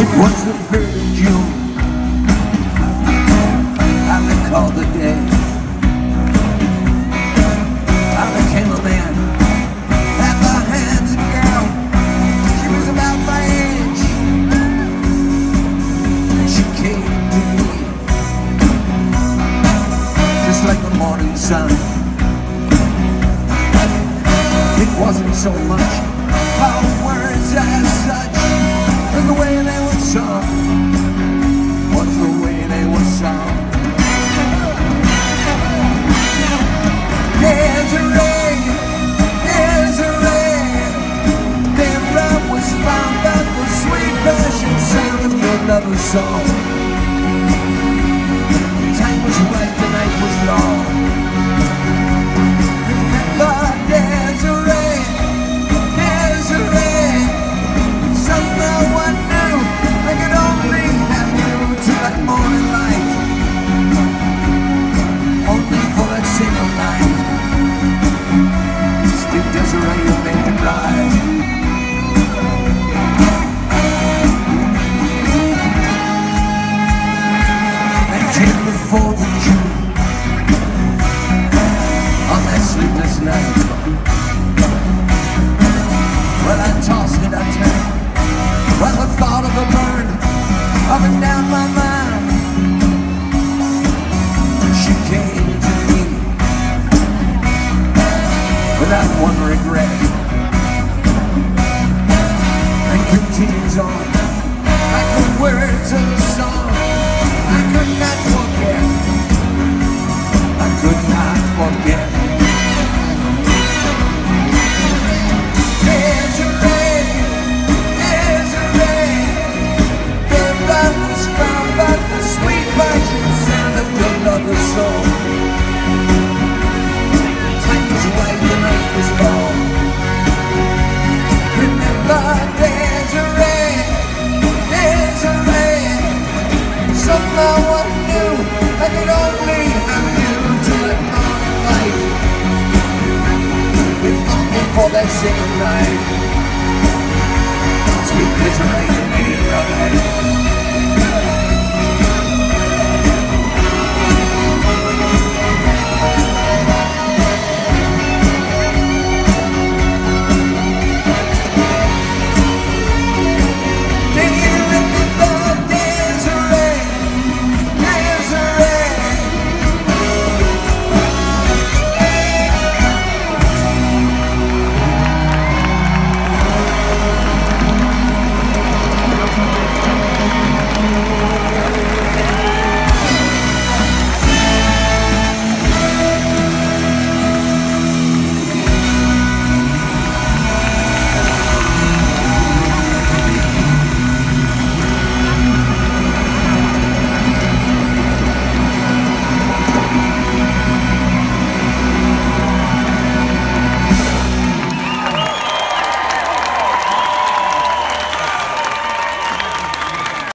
It was the 3rd of June. They called the day. I became a man. Had the hands of girl She was about my age. She came to me. Just like the morning sun. It wasn't so much Our Was the way they were sung a there's a Their love was found the sweet lover's song sleepless night Well, I tossed it, I turned. Well, the thought of a burn Up and down my mind. She came to me Without one regret. And continues on. Like the words of a song. I could not forget. I could not forget for that single night